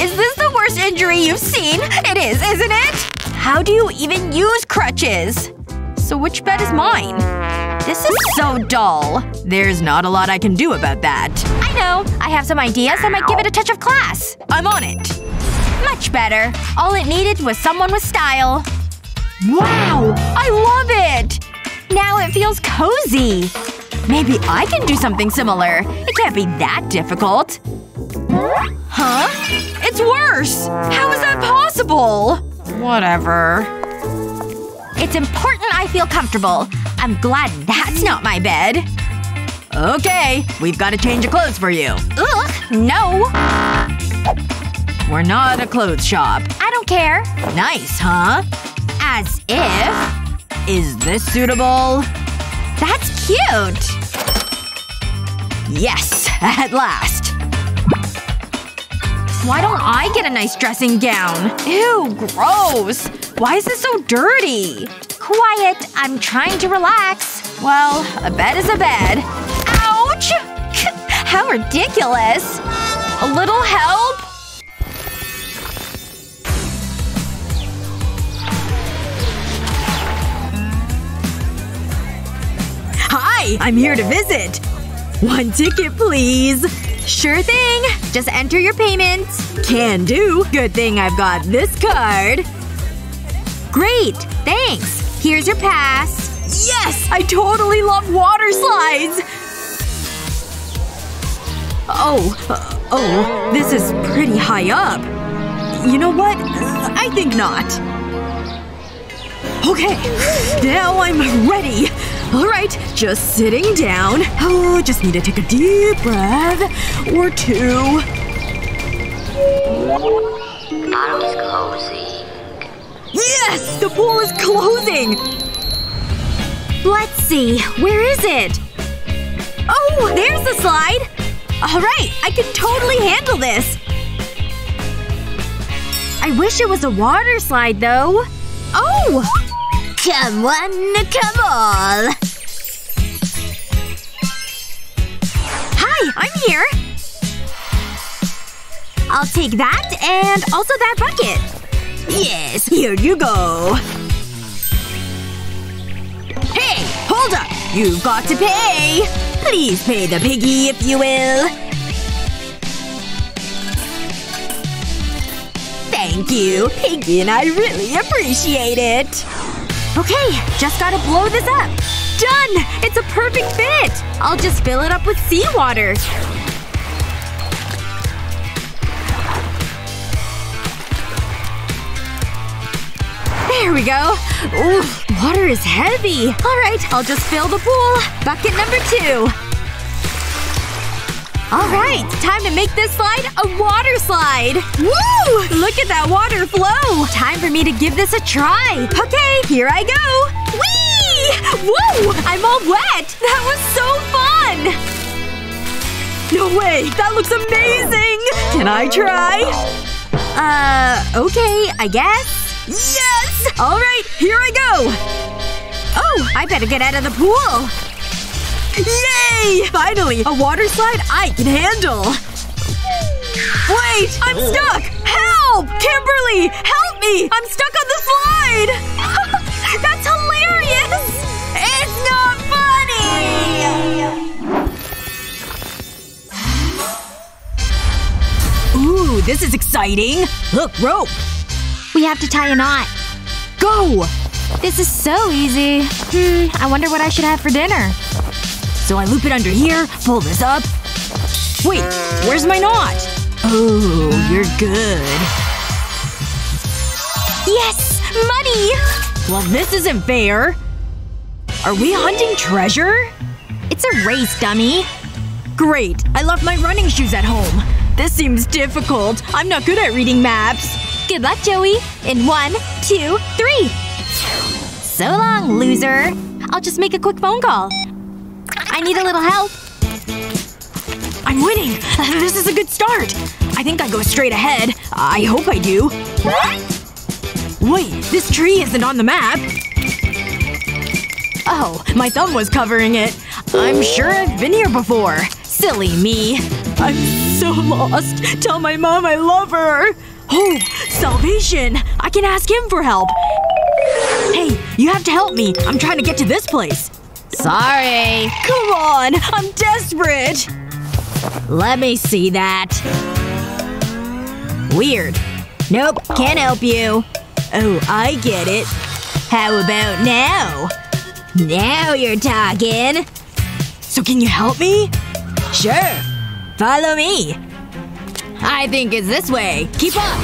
Is this the worst injury you've seen? It is, isn't it? How do you even use crutches? So which bed is mine? This is so dull. There's not a lot I can do about that. I know. I have some ideas that might give it a touch of class. I'm on it. Much better. All it needed was someone with style. Wow! I love it! Now it feels cozy. Maybe I can do something similar. It can't be that difficult. Huh? It's worse! How is that possible? Whatever. It's important I feel comfortable. I'm glad that's not my bed. Okay. We've gotta change of clothes for you. Ugh. No. We're not a clothes shop. I don't care. Nice, huh? As if… Is this suitable? That's cute! Yes! At last. Why don't I get a nice dressing gown? Ew, gross. Why is this so dirty? Quiet. I'm trying to relax. Well, a bed is a bed. Ouch! How ridiculous. A little help? Hi! I'm here to visit. One ticket, please. Sure thing. Just enter your payment. Can do. Good thing I've got this card. Great. Thanks. Here's your pass. Yes! I totally love water slides! Oh. Uh, oh. This is pretty high up. You know what? I think not. Okay. Now I'm ready. Just sitting down. Oh, just need to take a deep breath. Or two. Bottle is closing. Yes! The pool is closing! Let's see. Where is it? Oh, there's the slide! Alright, I can totally handle this. I wish it was a water slide, though. Oh! Come on, come on. I'm here. I'll take that and also that bucket. Yes, here you go. Hey! Hold up! You've got to pay! Please pay the piggy, if you will. Thank you. Piggy and I really appreciate it. Okay, just gotta blow this up. Done! It's a perfect fit! I'll just fill it up with seawater. There we go. Ooh, water is heavy. Alright, I'll just fill the pool. Bucket number two. Alright, time to make this slide a water slide! Woo! Look at that water flow! Time for me to give this a try. Okay, here I go! Whee! Whoa! I'm all wet! That was so fun! No way! That looks amazing! Can I try? Uh, okay, I guess. Yes! Alright, here I go! Oh, I better get out of the pool. Yay! Finally! A water slide I can handle! Wait! I'm stuck! Help! Kimberly! Help me! I'm stuck on the slide! That's hilarious! It's not funny! Ooh, this is exciting! Look, rope! We have to tie a knot. Go! This is so easy. Hmm, I wonder what I should have for dinner. So I loop it under here, pull this up. Wait, where's my knot? Oh, you're good. Yes! Money! Well, this isn't fair. Are we hunting treasure? It's a race, dummy. Great. I left my running shoes at home. This seems difficult. I'm not good at reading maps. Good luck, Joey. In one, two, three. So long, loser. I'll just make a quick phone call. I need a little help. I'm winning! This is a good start! I think I go straight ahead. I hope I do. Wait, this tree isn't on the map. Oh, my thumb was covering it. I'm sure I've been here before. Silly me. I'm so lost. Tell my mom I love her. Oh, salvation! I can ask him for help. Hey, you have to help me. I'm trying to get to this place. Sorry. Come on. I'm desperate. Let me see that. Weird. Nope. Can't help you. Oh, I get it. How about now? Now you're talking. So can you help me? Sure. Follow me. I think it's this way. Keep up!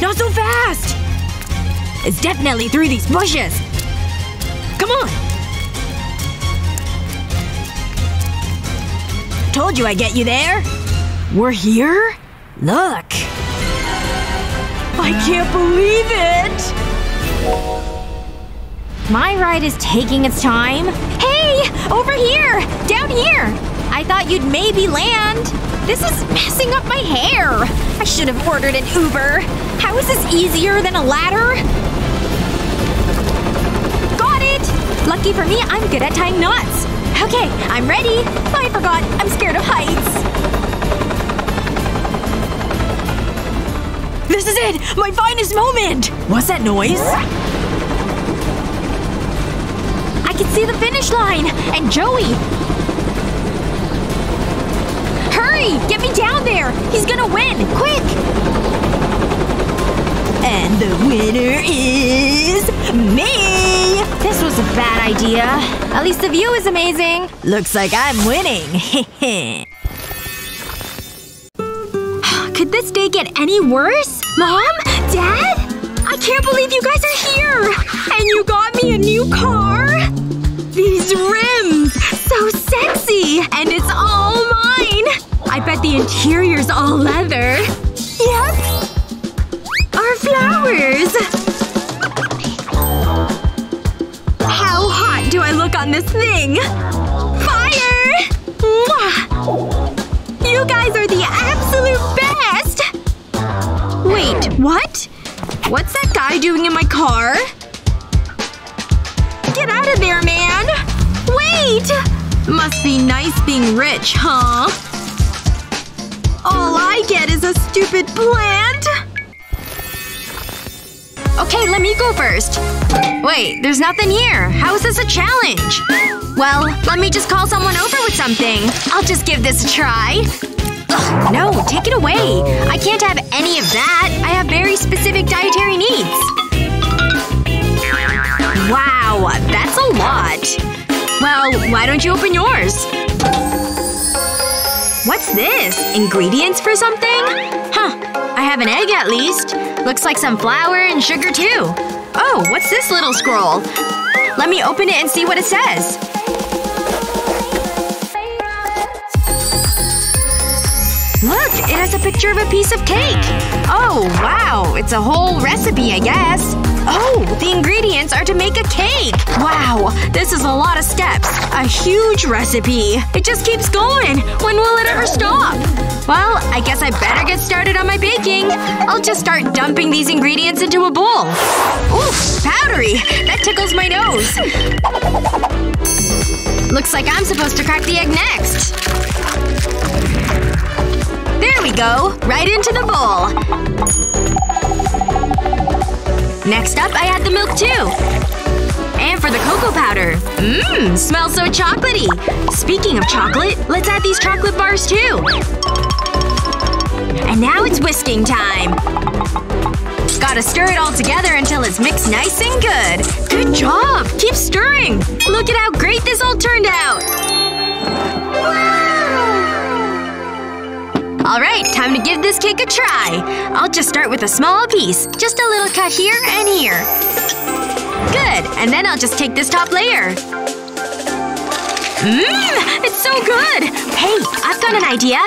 Not so fast! It's definitely through these bushes. Come on! Told you I'd get you there. We're here? Look. I can't believe it! My ride is taking its time. Hey! Over here! Down here! I thought you'd maybe land. This is messing up my hair. I should have ordered an Uber. How is this easier than a ladder? Lucky for me, I'm good at tying knots. Okay, I'm ready. I forgot. I'm scared of heights. This is it! My finest moment! What's that noise? I can see the finish line! And Joey! Hurry! Get me down there! He's gonna win! Quick! And the winner is… me! Was a bad idea. At least the view is amazing. Looks like I'm winning. Could this day get any worse? Mom? Dad? I can't believe you guys are here! And you got me a new car? These rims! So sexy! And it's all mine! I bet the interior's all leather. Yep. Our flowers! How hot do I look on this thing? Fire! Mwah! You guys are the absolute best! Wait, what? What's that guy doing in my car? Get out of there, man! Wait! Must be nice being rich, huh? All I get is a stupid plant? Okay, let me go first. Wait, there's nothing here. How is this a challenge? Well, let me just call someone over with something. I'll just give this a try. Ugh, no, take it away. I can't have any of that. I have very specific dietary needs. Wow, that's a lot. Well, why don't you open yours? What's this? Ingredients for something? Huh. I have an egg at least. Looks like some flour and sugar too. Oh, what's this little scroll? Let me open it and see what it says. Look! It has a picture of a piece of cake! Oh, wow. It's a whole recipe, I guess. Oh, the ingredients are to make a cake! Wow, this is a lot of steps. A huge recipe. It just keeps going. When will it ever stop? Well, I guess I better get started on my baking. I'll just start dumping these ingredients into a bowl. Oof, powdery! That tickles my nose. Looks like I'm supposed to crack the egg next. There we go. Right into the bowl. Next up, I add the milk too. And for the cocoa powder. Mmm, smells so chocolatey. Speaking of chocolate, let's add these chocolate bars too. And now it's whisking time. Gotta stir it all together until it's mixed nice and good. Good job! Keep stirring! Look at how great this all turned out! Alright, time to give this cake a try. I'll just start with a small piece. Just a little cut here and here. Good. And then I'll just take this top layer. Mmm! It's so good! Hey, I've got an idea.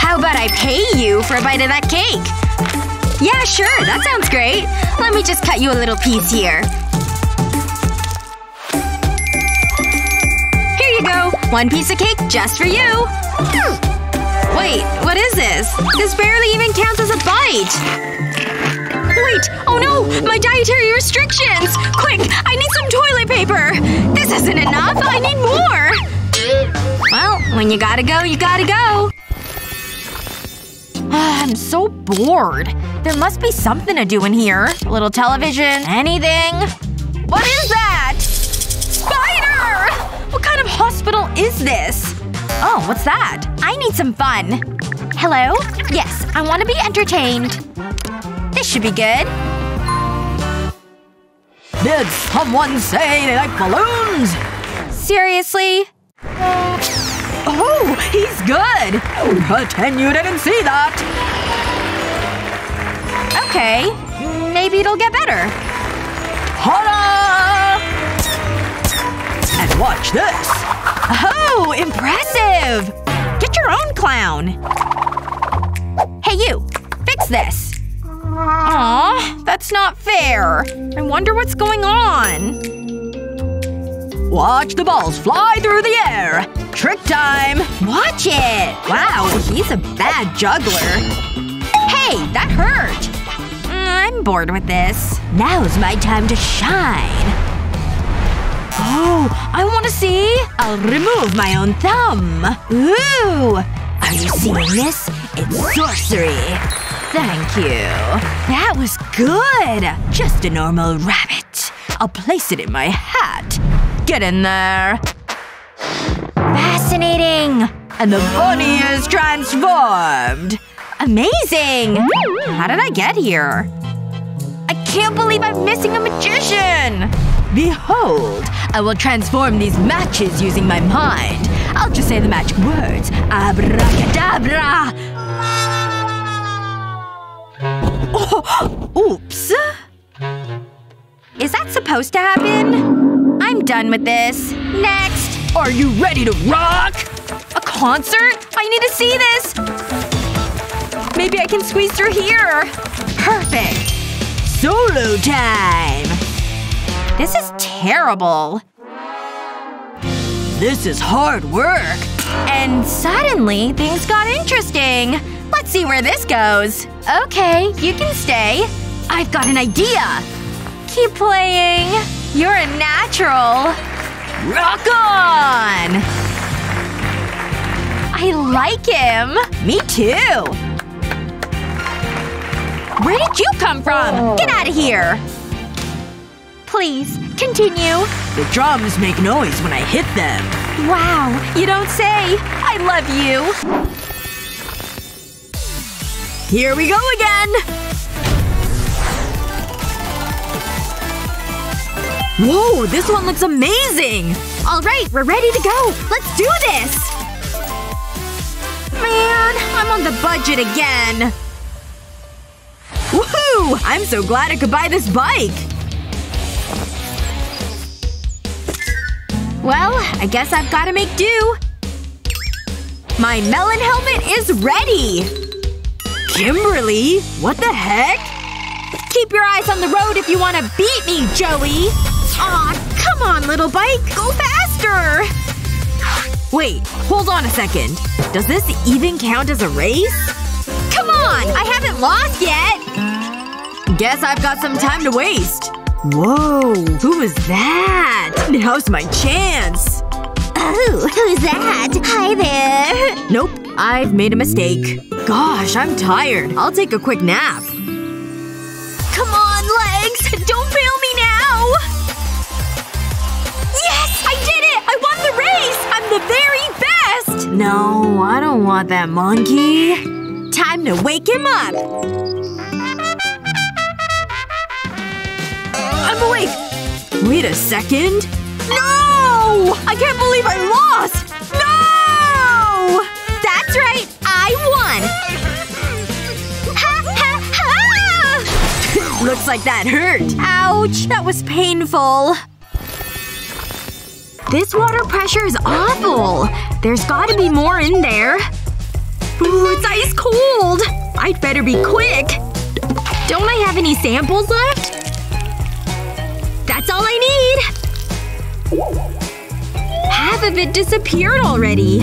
How about I pay you for a bite of that cake? Yeah, sure. That sounds great. Let me just cut you a little piece here. Here One piece of cake just for you. Wait, what is this? This barely even counts as a bite! Wait! Oh no! My dietary restrictions! Quick! I need some toilet paper! This isn't enough! I need more! Well, when you gotta go, you gotta go. I'm so bored. There must be something to do in here. A little television? Anything? What is that? Hospital is this? Oh, what's that? I need some fun. Hello? Yes, I want to be entertained. This should be good. Did someone say they like balloons? Seriously? Oh, he's good! Pretend you didn't see that! Okay. Maybe it'll get better. Hola! And watch this! Oh, impressive! Get your own clown. Hey you! Fix this! Aw, that's not fair. I wonder what's going on. Watch the balls fly through the air! Trick time! Watch it! Wow, he's a bad juggler. Hey, that hurt! I'm bored with this. Now's my time to shine. Oh, I wanna see? I'll remove my own thumb. Ooh! Are you seeing this? It's sorcery. Thank you. That was good! Just a normal rabbit. I'll place it in my hat. Get in there. Fascinating! And the bunny is transformed! Amazing! How did I get here? I can't believe I'm missing a magician! Behold! I will transform these matches using my mind. I'll just say the magic words. Abracadabra! Oh, oops. Is that supposed to happen? I'm done with this. Next! Are you ready to rock? A concert? I need to see this! Maybe I can squeeze through here. Perfect. Solo time! This is terrible. This is hard work. And suddenly, things got interesting. Let's see where this goes. Okay, you can stay. I've got an idea. Keep playing. You're a natural. Rock on! I like him. Me too. Where did you come from? Get out of here! Please, continue. The drums make noise when I hit them. Wow, you don't say. I love you. Here we go again! Whoa, this one looks amazing! Alright, we're ready to go. Let's do this! Man, I'm on the budget again. Woohoo! I'm so glad I could buy this bike! Well, I guess I've gotta make do. My melon helmet is ready! Kimberly? What the heck? Keep your eyes on the road if you wanna beat me, Joey! Aw, come on, little bike! Go faster! Wait, hold on a second. Does this even count as a race? Come on! I haven't lost yet! Guess I've got some time to waste. Whoa, who was that? Now's my chance. Oh, who's that? Hi there. Nope, I've made a mistake. Gosh, I'm tired. I'll take a quick nap. Come on, legs! Don't fail me now! Yes! I did it! I won the race! I'm the very best! No, I don't want that monkey. Time to wake him up! I'm awake! Wait a second. No! I can't believe I lost! No! That's right! I won! Ha ha ha! Looks like that hurt. Ouch. That was painful. This water pressure is awful. There's gotta be more in there. Ooh, it's ice cold! I'd better be quick. Don't I have any samples left? Of it disappeared already.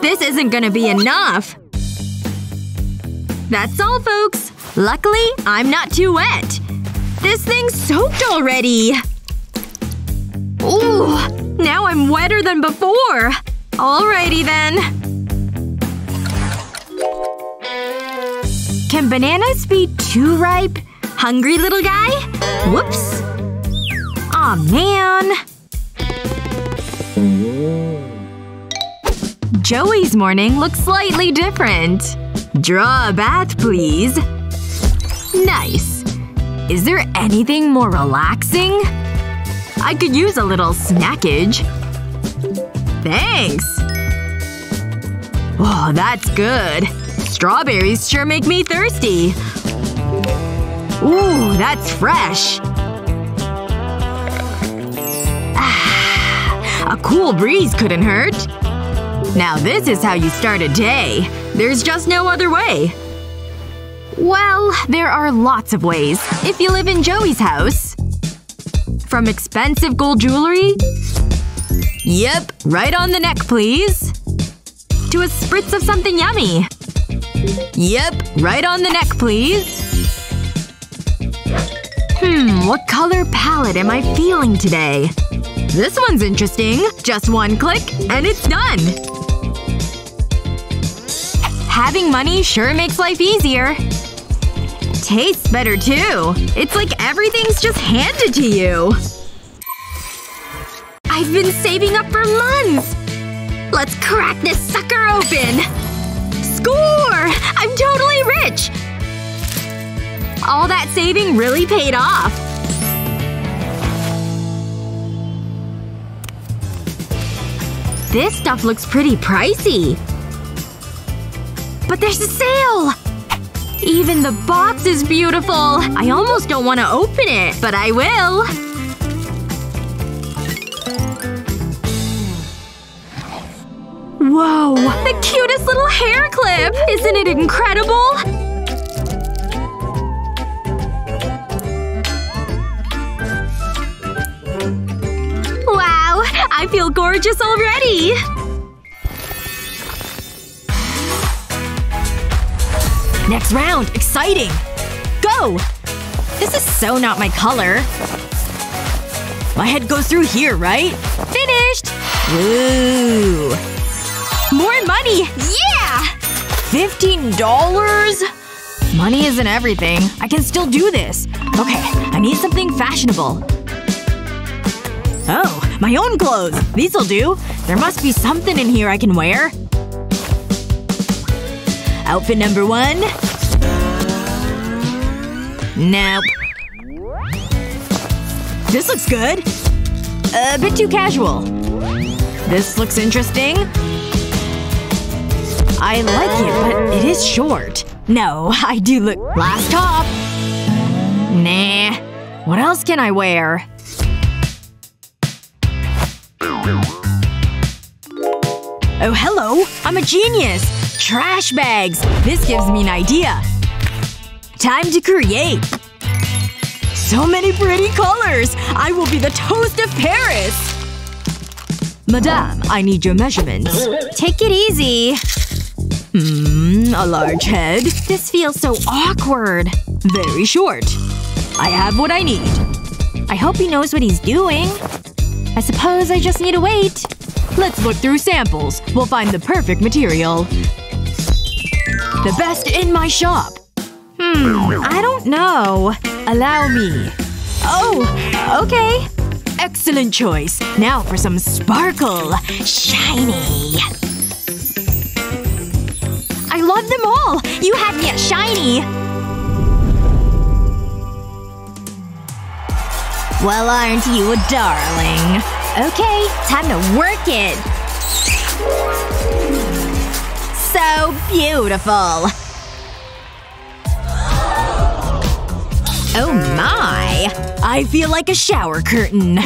This isn't gonna be enough. That's all, folks. Luckily, I'm not too wet. This thing's soaked already. Ooh, now I'm wetter than before. Alrighty then. Can bananas be too ripe? Hungry little guy? Whoops. Aw, man. Joey's morning looks slightly different. Draw a bath, please. Nice. Is there anything more relaxing? I could use a little snackage. Thanks! Oh, that's good. Strawberries sure make me thirsty. Ooh, that's fresh. Cool breeze couldn't hurt. Now this is how you start a day. There's just no other way. Well, there are lots of ways, if you live in Joey's house. From expensive gold jewelry? Yep, right on the neck, please. To a spritz of something yummy. Yep, right on the neck, please. Hmm, what color palette am I feeling today? This one's interesting. Just one click, and it's done. Having money sure makes life easier. Tastes better too. It's like everything's just handed to you. I've been saving up for months! Let's crack this sucker open! Score! I'm totally rich! All that saving really paid off. This stuff looks pretty pricey. But there's a sale! Even the box is beautiful! I almost don't want to open it, but I will. Whoa! The cutest little hair clip! Isn't it incredible? Feel gorgeous already! Next round. Exciting! Go! This is so not my color. My head goes through here, right? Finished! Woo! More money! Yeah! Fifteen dollars? Money isn't everything. I can still do this. Okay, I need something fashionable. Oh, my own clothes! These'll do. There must be something in here I can wear. Outfit number one. Nope. This looks good. A bit too casual. This looks interesting. I like it, but it is short. No, I do look- Last top. Nah. What else can I wear? Oh hello! I'm a genius! Trash bags! This gives me an idea. Time to create! So many pretty colors! I will be the toast of Paris! Madame, I need your measurements. Take it easy. Hmm, a large head. This feels so awkward. Very short. I have what I need. I hope he knows what he's doing. I suppose I just need to wait. Let's look through samples. We'll find the perfect material. The best in my shop. Hmm, I don't know. Allow me. Oh, okay. Excellent choice. Now for some sparkle. Shiny. I love them all! You had me at shiny! Well, aren't you a darling? Okay, time to work it! So beautiful! Oh my! I feel like a shower curtain.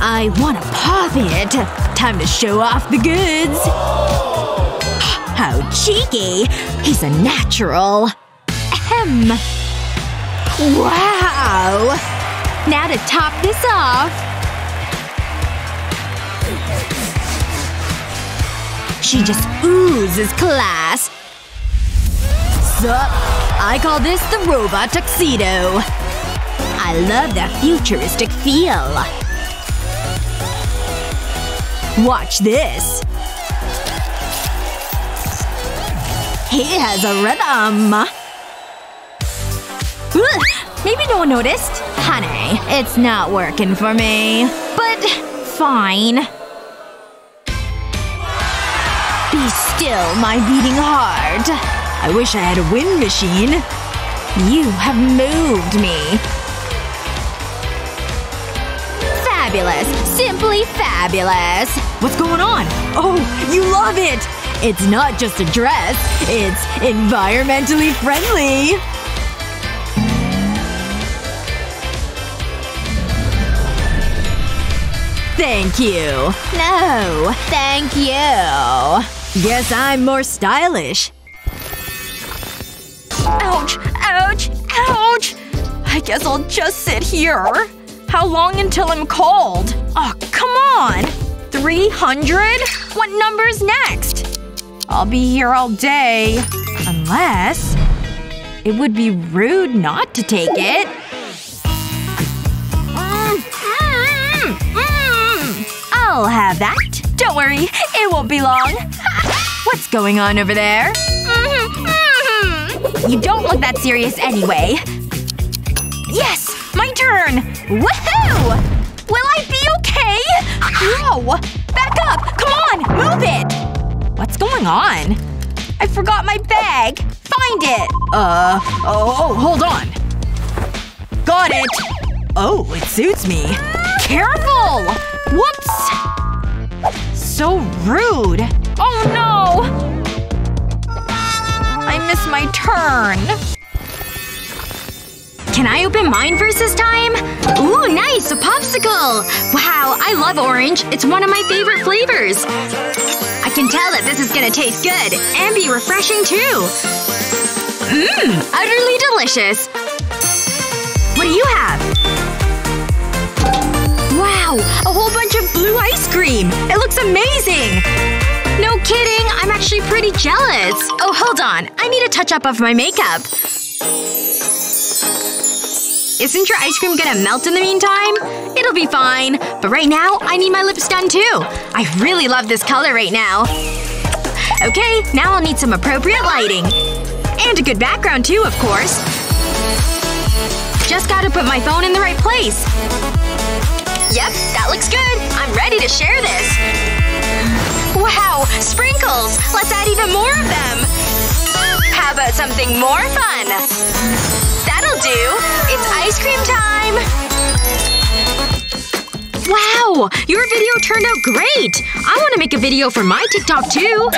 I wanna pop it. Time to show off the goods. How cheeky! He's a natural. Ahem. Wow! Now to top this off. She just oozes class. What's up? I call this the robot tuxedo. I love that futuristic feel. Watch this. He has a rhythm. Maybe no one noticed. Honey, it's not working for me. But fine. Be still, my beating heart. I wish I had a wind machine. You have moved me. Fabulous. Simply fabulous. What's going on? Oh, you love it! It's not just a dress. It's environmentally friendly. Thank you. No. Thank you. Guess I'm more stylish. Ouch! Ouch! Ouch! I guess I'll just sit here. How long until I'm called? Oh, come on! 300? What number's next? I'll be here all day. Unless… It would be rude not to take it. I'll have that. Don't worry, it won't be long. What's going on over there? You don't look that serious anyway. Yes! My turn! Woohoo! Will I be okay? Whoa! Back up! Come on! Move it! What's going on? I forgot my bag. Find it! Uh… Oh, oh, hold on. Got it! Oh, it suits me. Careful! Whoops! So rude. Oh no! I missed my turn. Can I open mine first this time? Ooh, nice! A popsicle! Wow, I love orange. It's one of my favorite flavors. I can tell that this is gonna taste good. And be refreshing, too. Mmm, utterly delicious. What do you have? Cream! It looks amazing! No kidding, I'm actually pretty jealous. Oh, hold on. I need a touch-up of my makeup. Isn't your ice cream gonna melt in the meantime? It'll be fine. But right now, I need my lips done too. I really love this color right now. Okay, now I'll need some appropriate lighting. And a good background too, of course. Just gotta put my phone in the right place. Yep, that looks good. Ready to share this. Wow! Sprinkles! Let's add even more of them! How about something more fun? That'll do! It's ice cream time! Wow! Your video turned out great! I want to make a video for my TikTok too!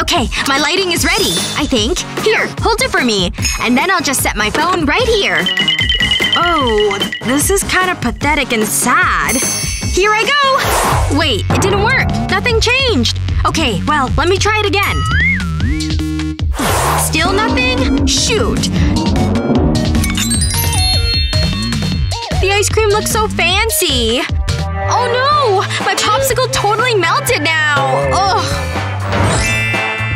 Okay, my lighting is ready, I think. Here, hold it for me. And then I'll just set my phone right here. Oh, this is kind of pathetic and sad. Here I go! Wait, it didn't work. Nothing changed. Okay, well, let me try it again. Still nothing? Shoot. The ice cream looks so fancy. Oh no! My popsicle totally melted now! Ugh.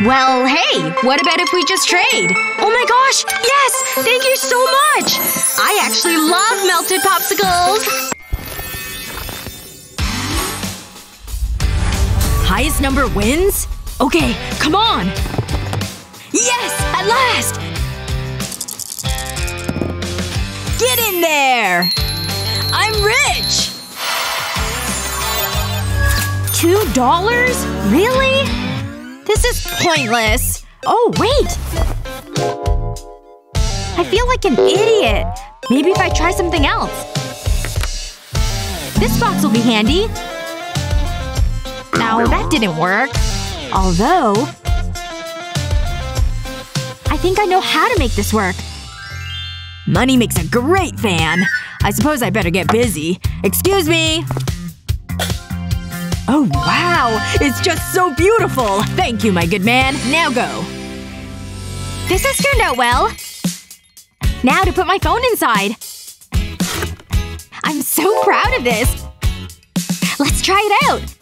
Well, hey, what about if we just trade? Oh my gosh! Yes! Thank you so much! I actually love melted popsicles! Highest number wins? Okay, come on! Yes! At last! Get in there! I'm rich! Two dollars? Really? This is pointless. Oh, wait! I feel like an idiot. Maybe if I try something else. This box will be handy. Now, that didn't work. Although… I think I know how to make this work. Money makes a great fan. I suppose I better get busy. Excuse me! Oh wow! It's just so beautiful! Thank you, my good man. Now go. This has turned out well. Now to put my phone inside. I'm so proud of this. Let's try it out.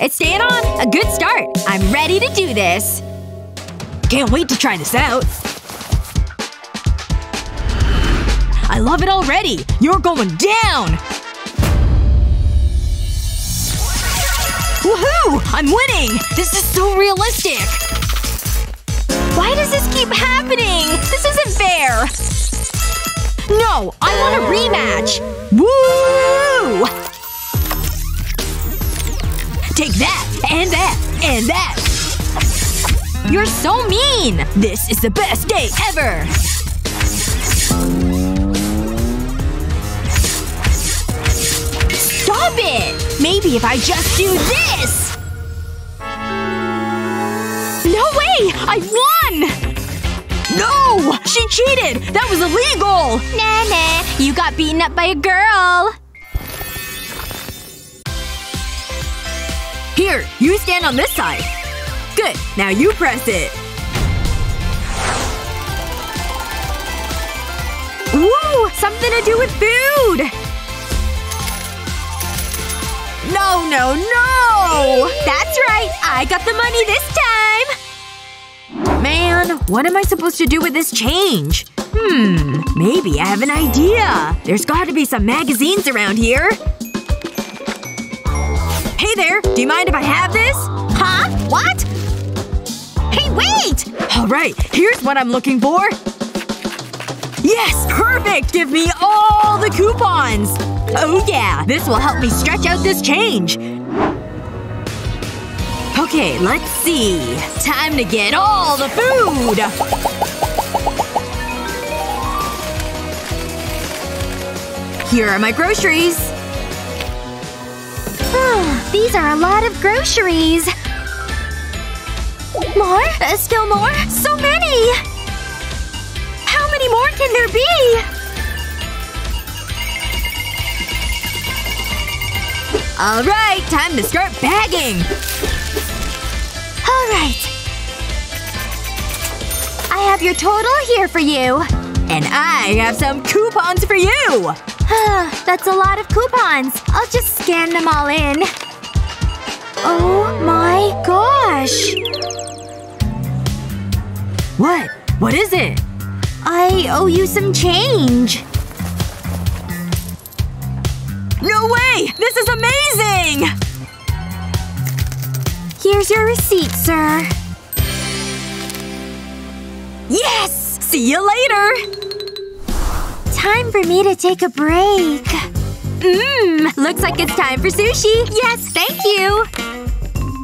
It's staying on. A good start. I'm ready to do this. Can't wait to try this out. I love it already! You're going down! Woohoo! I'm winning! This is so realistic! Why does this keep happening? This isn't fair! No! I want a rematch! Woo! Take that! And that! And that! You're so mean! This is the best day ever! Stop it! Maybe if I just do this! No way! I won! No! She cheated! That was illegal! Nah nah. You got beaten up by a girl. Here, you stand on this side. Good. Now you press it. Ooh! Something to do with food! No, no, no! That's right. I got the money this time. Man, what am I supposed to do with this change? Hmm, maybe I have an idea. There's gotta be some magazines around here. There, do you mind if I have this? Huh? What? Hey, wait! Alright, here's what I'm looking for. Yes! Perfect! Give me all the coupons! Oh yeah, this will help me stretch out this change. Okay, let's see. Time to get all the food! Here are my groceries. These are a lot of groceries. More? Uh, still more? So many! How many more can there be? Alright, time to start bagging! Alright. I have your total here for you. And I have some coupons for you! That's a lot of coupons. I'll just scan them all in. Oh my gosh. What? What is it? I owe you some change. No way! This is amazing! Here's your receipt, sir. Yes! See you later! Time for me to take a break. Mmm, looks like it's time for sushi. Yes, thank you.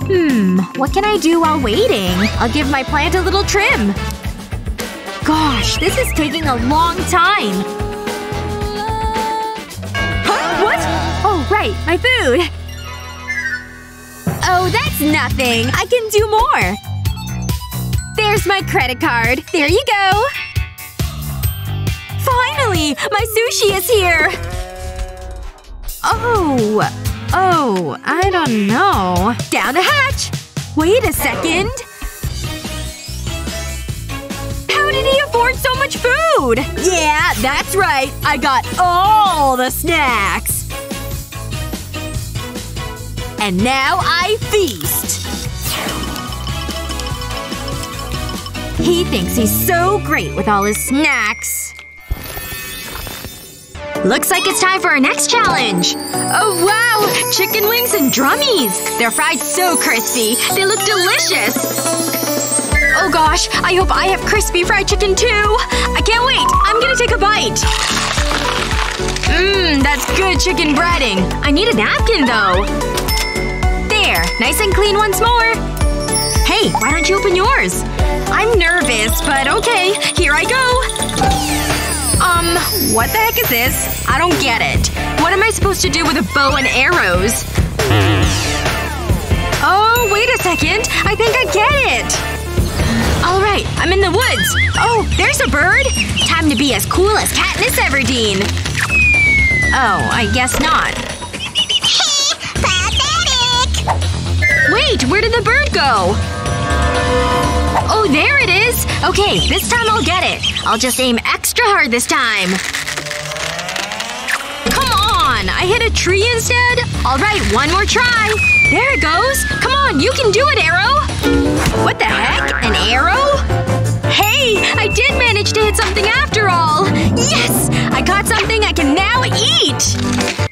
Hmm, what can I do while waiting? I'll give my plant a little trim. Gosh, this is taking a long time. Huh? What? Oh, right. My food. Oh, that's nothing. I can do more. There's my credit card. There you go. Finally! My sushi is here! Oh. Oh, I don't know. Down the hatch! Wait a second. How did he afford so much food? Yeah, that's right. I got all the snacks. And now I feast. He thinks he's so great with all his snacks. Looks like it's time for our next challenge! Oh wow! Chicken wings and drummies! They're fried so crispy. They look delicious! Oh gosh, I hope I have crispy fried chicken too! I can't wait! I'm gonna take a bite! Mmm, that's good chicken breading. I need a napkin though. There. Nice and clean once more. Hey, why don't you open yours? I'm nervous, but okay. Here I go! Um, what the heck is this? I don't get it. What am I supposed to do with a bow and arrows? Oh, wait a second. I think I get it! Alright, I'm in the woods. Oh, there's a bird! Time to be as cool as Katniss Everdeen. Oh, I guess not. Pathetic! Wait, where did the bird go? Oh, there it is! Okay, this time I'll get it. I'll just aim extra hard this time. Come on! I hit a tree instead? Alright, one more try. There it goes. Come on, you can do it, Arrow! What the heck? An arrow? Hey! I did manage to hit something after all! Yes! I got something I can now eat!